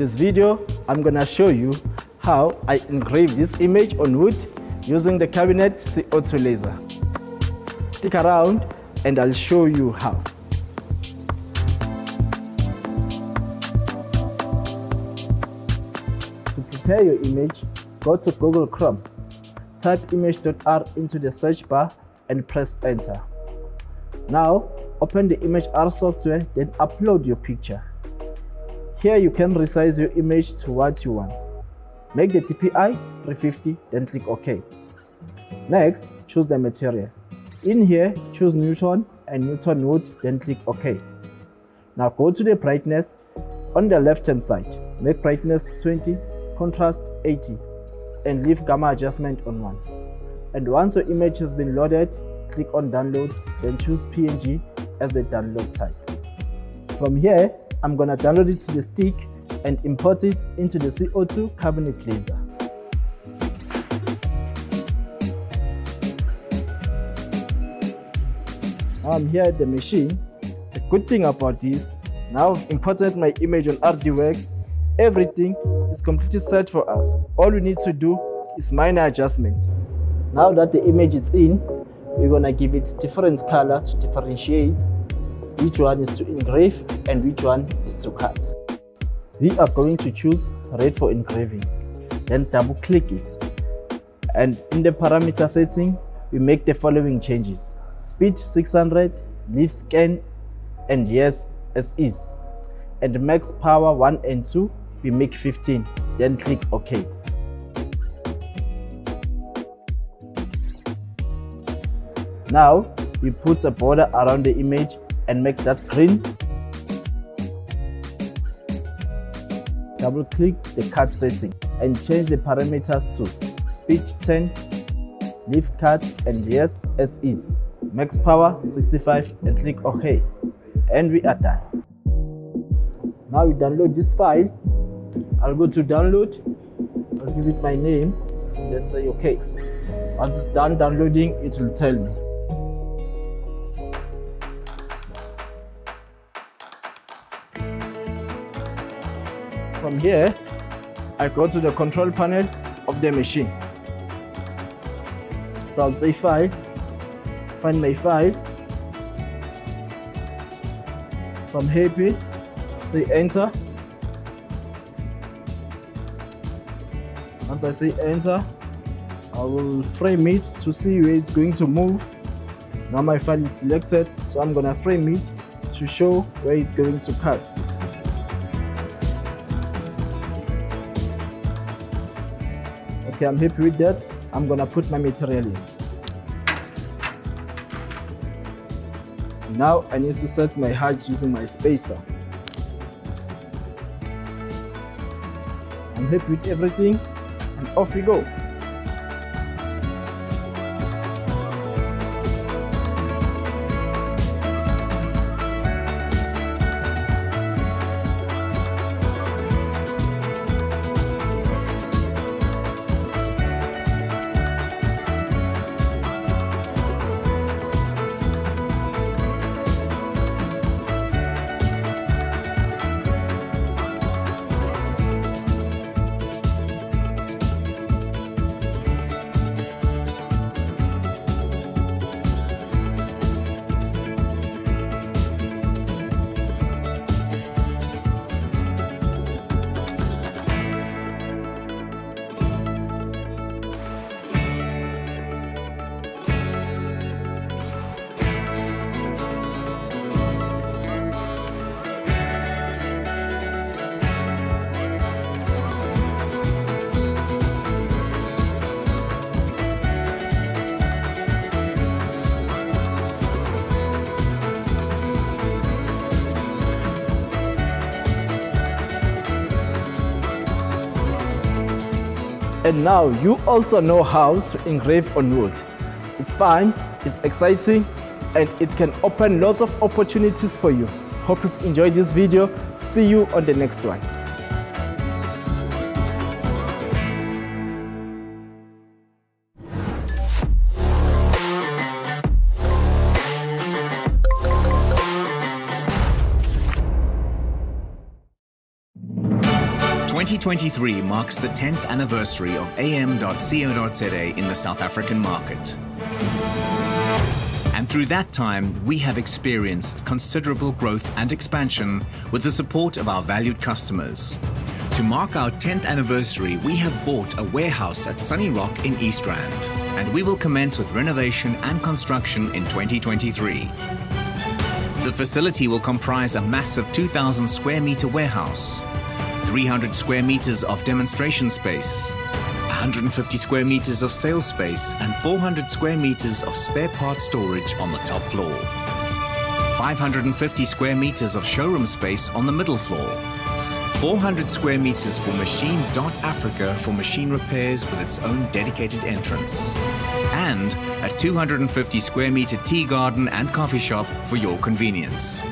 this video, I'm gonna show you how I engrave this image on wood using the cabinet CO2 laser. Stick around and I'll show you how. To prepare your image, go to Google Chrome, type image.r into the search bar and press enter. Now, open the ImagR software, then upload your picture. Here you can resize your image to what you want. Make the DPI 350, then click OK. Next, choose the material. In here, choose Newton and Newton wood, then click OK. Now go to the brightness. On the left hand side, make brightness 20, contrast 80, and leave gamma adjustment on 1. And once your image has been loaded, click on download, then choose PNG as the download type. From here, I'm gonna download it to the stick and import it into the CO2 cabinet laser. Now I'm here at the machine. The good thing about this, now I've imported my image on RDWorks. Everything is completely set for us. All we need to do is minor adjustments. Now that the image is in, we're gonna give it different color to differentiate which one is to engrave and which one is to cut. We are going to choose red for engraving, then double click it. And in the parameter setting, we make the following changes. Speed 600, leave scan, and yes as is. And max power 1 and 2, we make 15, then click OK. Now, we put a border around the image and make that green. Double click the cut setting and change the parameters to speed 10, leave card and yes as is. Max power 65 and click OK. And we are done. Now we download this file. I'll go to download. I'll give it my name. Let's say OK. Once it's done downloading, it will tell me. From here, I go to the control panel of the machine. So I'll say file, find my file. So I'm happy, say enter. Once I say enter, I will frame it to see where it's going to move. Now my file is selected, so I'm gonna frame it to show where it's going to cut. Okay, I'm happy with that. I'm gonna put my material in. Now I need to set my height using my spacer. I'm happy with everything and off we go. And now you also know how to engrave on wood. It's fun, it's exciting, and it can open lots of opportunities for you. Hope you've enjoyed this video. See you on the next one. 2023 marks the 10th anniversary of am.co.za in the South African market. And through that time, we have experienced considerable growth and expansion with the support of our valued customers. To mark our 10th anniversary, we have bought a warehouse at Sunnyrock in East Rand, and we will commence with renovation and construction in 2023. The facility will comprise a massive 2,000 square meter warehouse, 300 square meters of demonstration space, 150 square meters of sales space, and 400 square meters of spare part storage on the top floor. 550 square meters of showroom space on the middle floor. 400 square meters for Machine Africa for machine repairs with its own dedicated entrance. And a 250 square meter tea garden and coffee shop for your convenience.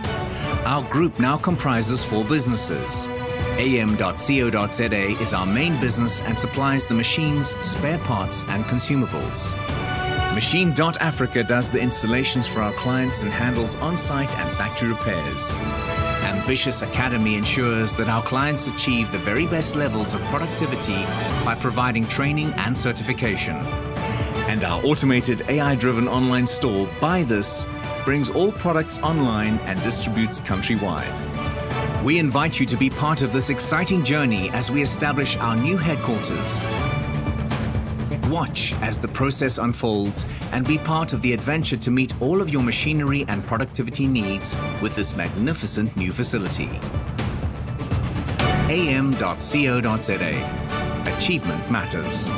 Our group now comprises four businesses. AM.co.za is our main business and supplies the machines, spare parts, and consumables. Machine Africa does the installations for our clients and handles on site and factory repairs. Ambitious Academy ensures that our clients achieve the very best levels of productivity by providing training and certification. And our automated AI driven online store, Buy This, brings all products online and distributes countrywide. We invite you to be part of this exciting journey as we establish our new headquarters. Watch as the process unfolds and be part of the adventure to meet all of your machinery and productivity needs with this magnificent new facility. am.co.za Achievement matters.